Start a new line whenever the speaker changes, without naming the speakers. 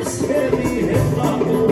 Heavy hip hop.